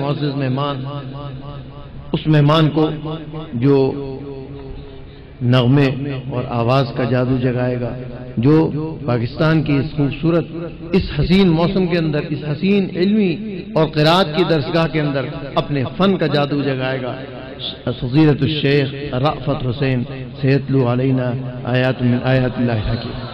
معزز مہمان، اس مہمان کو جو نغمے اور آواز کا جادو جگائے گا، جو پاکستان کی اس خوبصورت، اس حسین موسم کے اندر، اس حسین علمی اور قرآن کی درسگاہ کے اندر اپنے فن کا جادو جگائے گا۔ فضيلة الشيخ رافت حسين، سيتلو علينا آيات من آيات الله الحكيم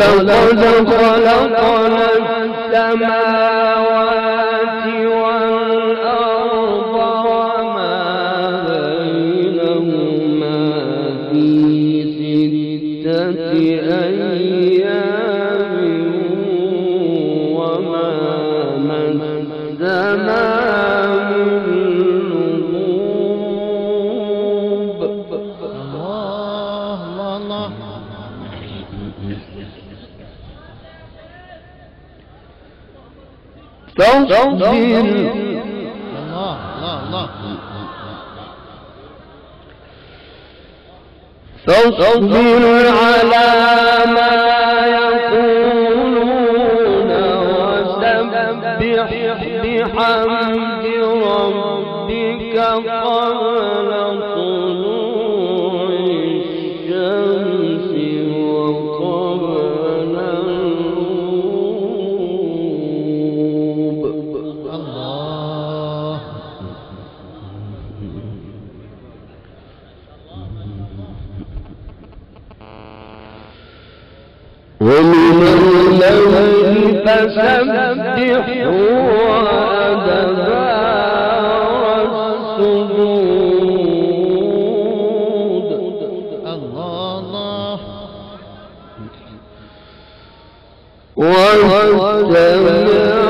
ولقد خلقنا السماوات فاصبر الله الله الله فاصبر على ما واستمع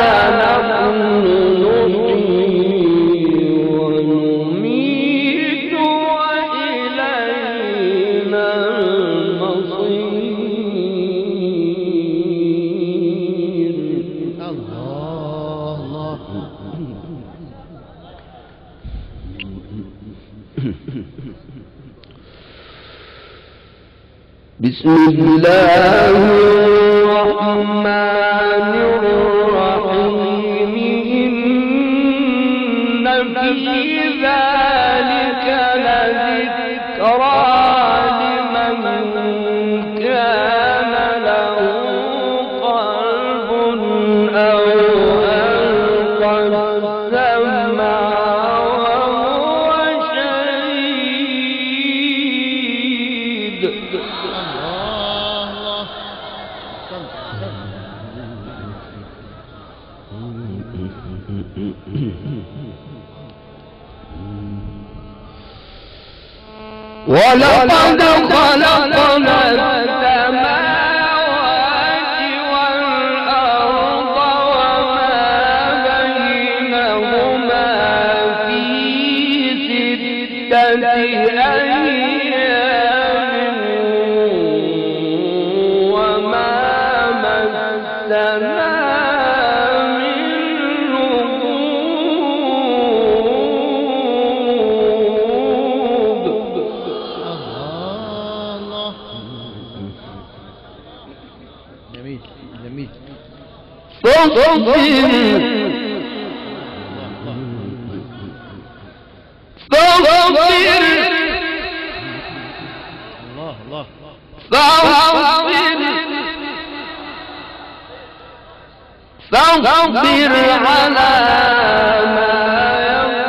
بسم الله. ولقد خلقنا السماء صف فاغفر فاغفر فاغفر على ما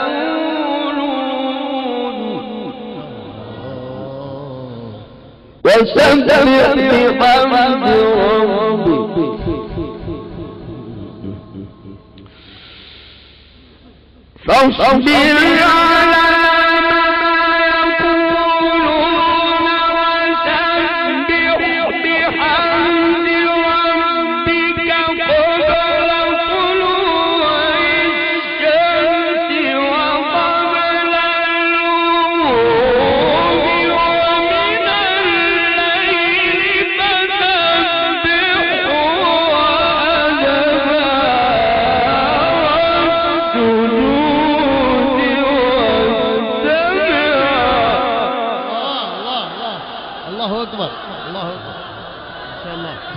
يقولون وسبح بحمد ربك فاصبر على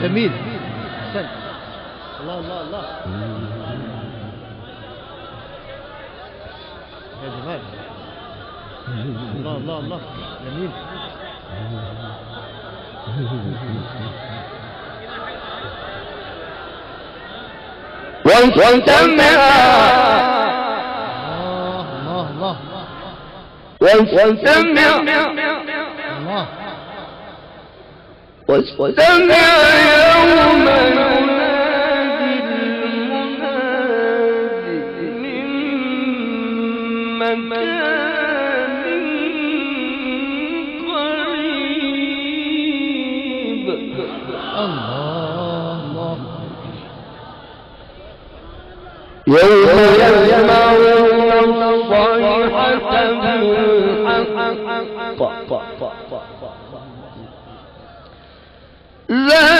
جميل. احسن الله الله الله. يا جمال. الله الله الله. جميل. وانتمع الله الله الله. وانتمع واستمع يوم ينادي المناد من مكان قريب الله يوم يسمعون الصيحة بالحق love.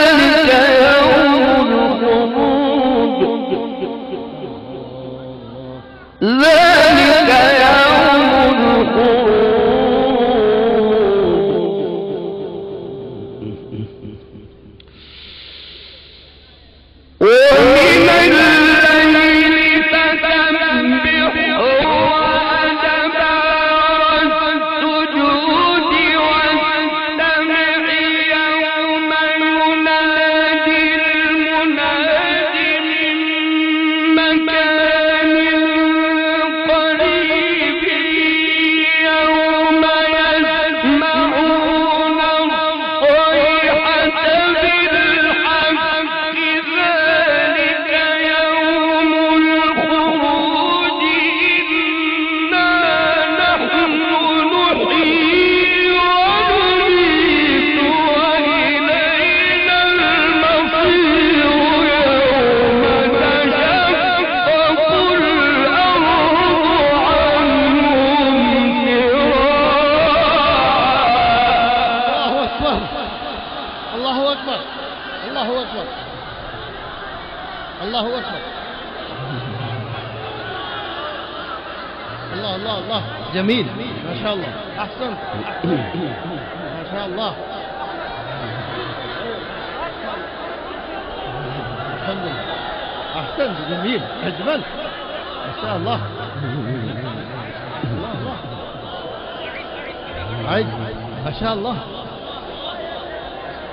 عد ما شاء الله.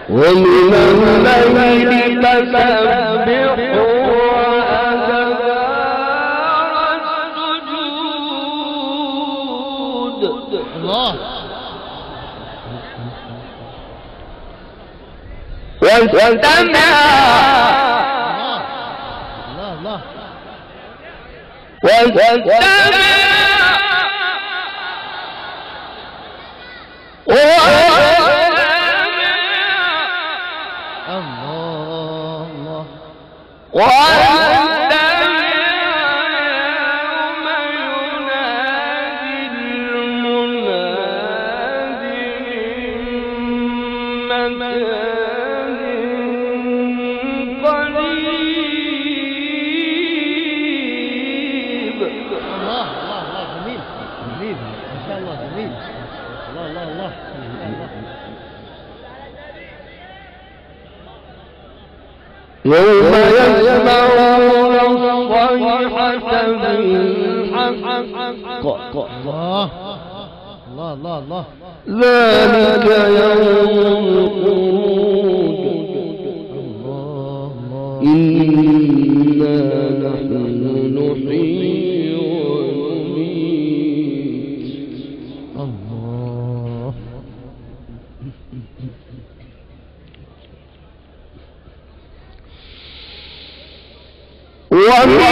ومن الليل فسبح وأدبار السجود الله. واستمع الله. الله. واستمع يوم يسمعون الصيحة بالحق. الله. الله الله الله. ذلك يوم الخروج. الله الله. إنا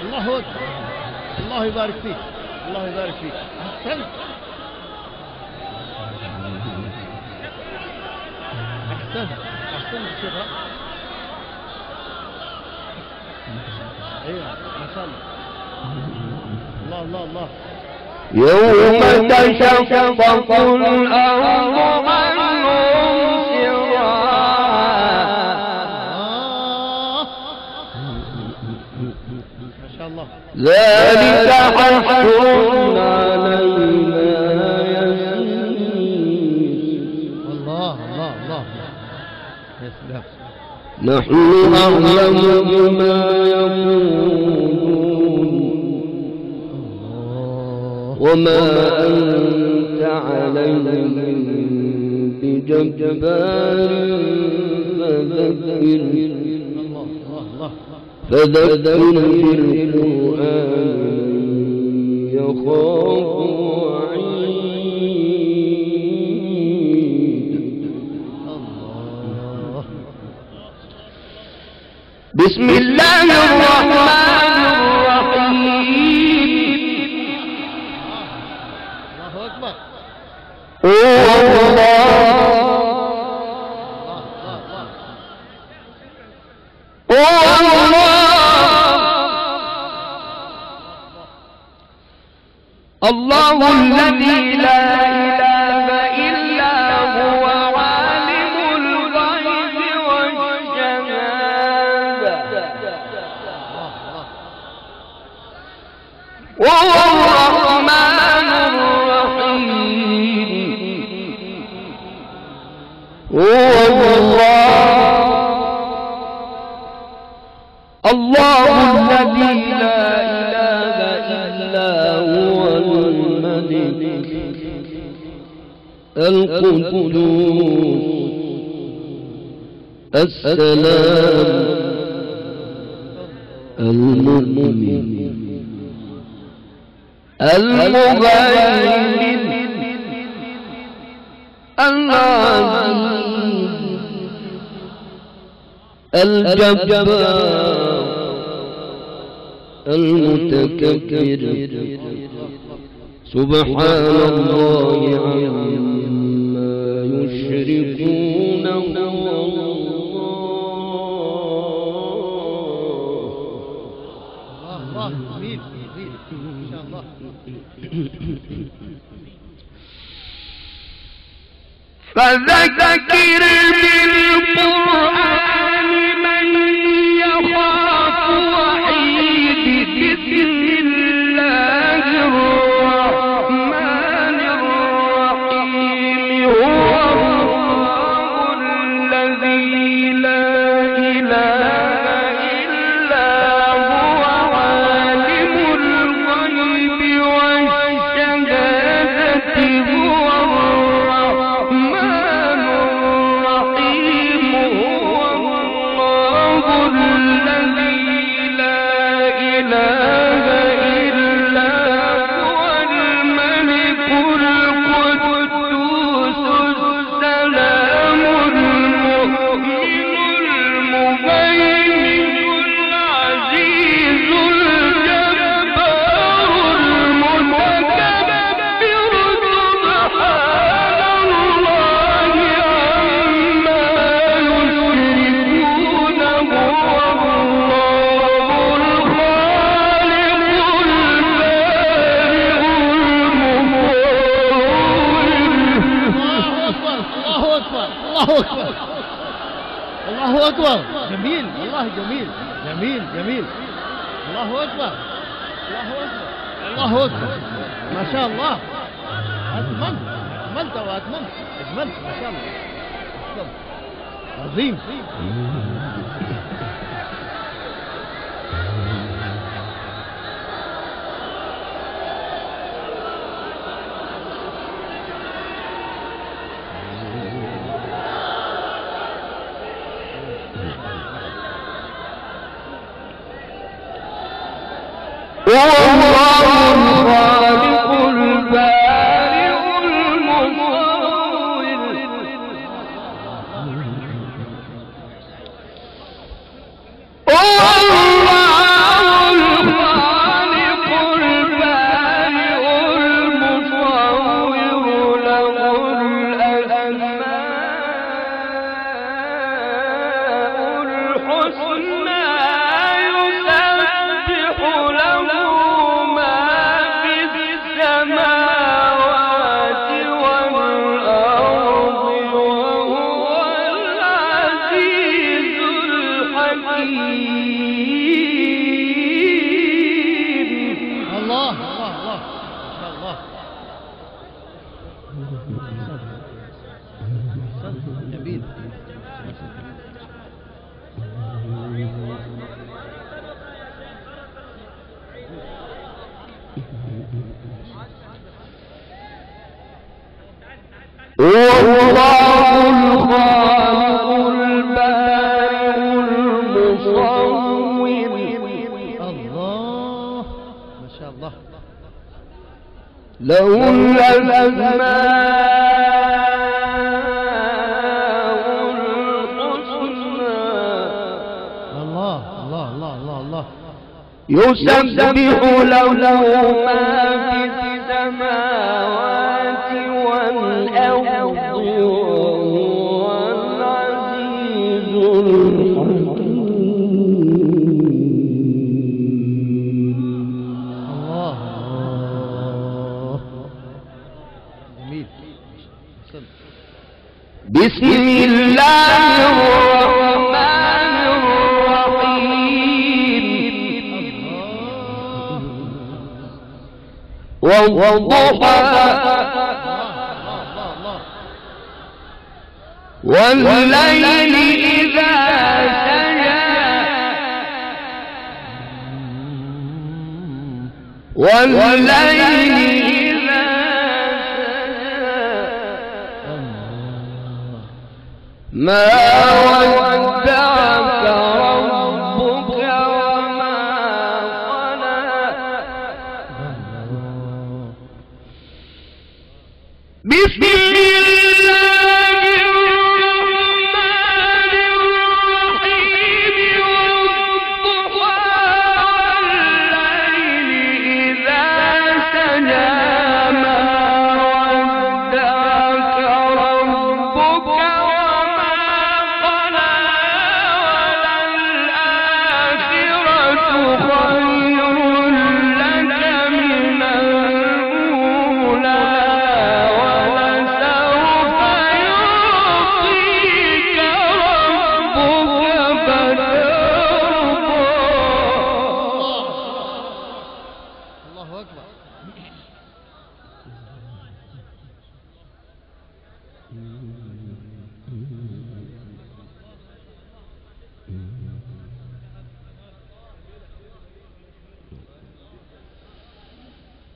الله أكبر. الله يبارك فيك. الله يبارك فيك. أحسنت. أحسنت. أحسنت شيخ. أيوه ما شاء الله. الله الله الله. يوم تشقق الأرض ذلك حشر علينا يسير الله الله الله. نحن أعلم بما يقولون. وما أنت عليهم بجبار فذكر. فذكر بالقرآن يخاف وعيد. بسم الله الرحمن السلام المؤمن المبين العظيم الجبار المتكبر. سبحان الله عما الله امين ان شاء الله فذكر بالقران يسبح له ما في السماوات والأرض وهو العزيز الحكيم بسم الله. والضحى والليل إذا سجى. والليل إذا سجى. ما Smith.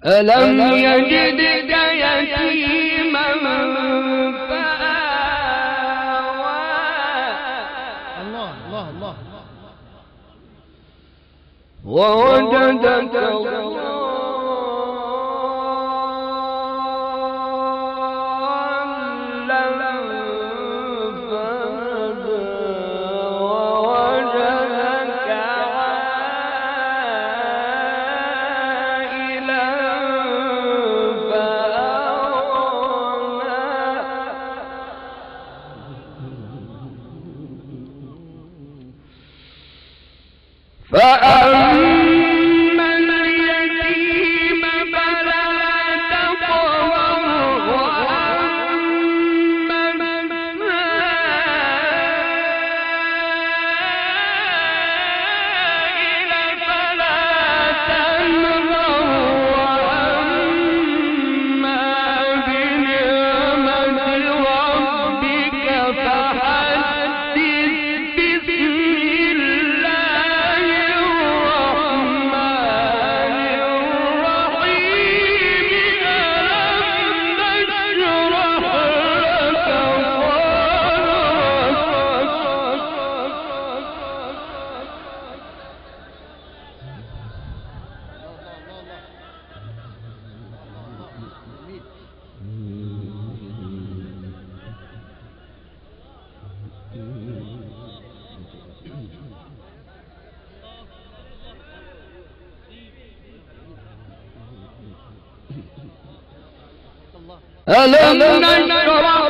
ألم يجدك يتيما فآوى. الله الله الله. ووجدك ألم نشرح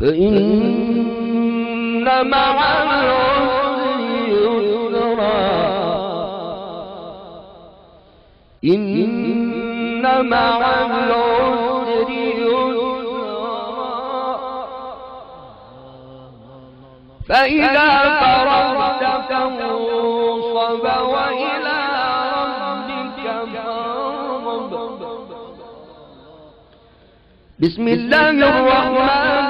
فإن مع العسر يسرا. إن مع يسرا. فإذا فرغت فانصب وإلى ربك فارغب. بسم الله الرحمن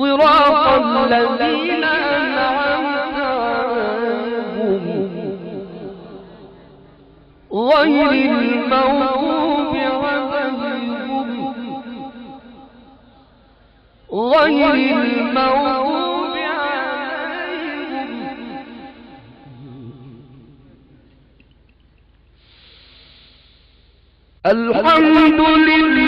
صراط الذين أنعمت غير المغضوب عليهم. غير المغضوب عليهم. الحمد لله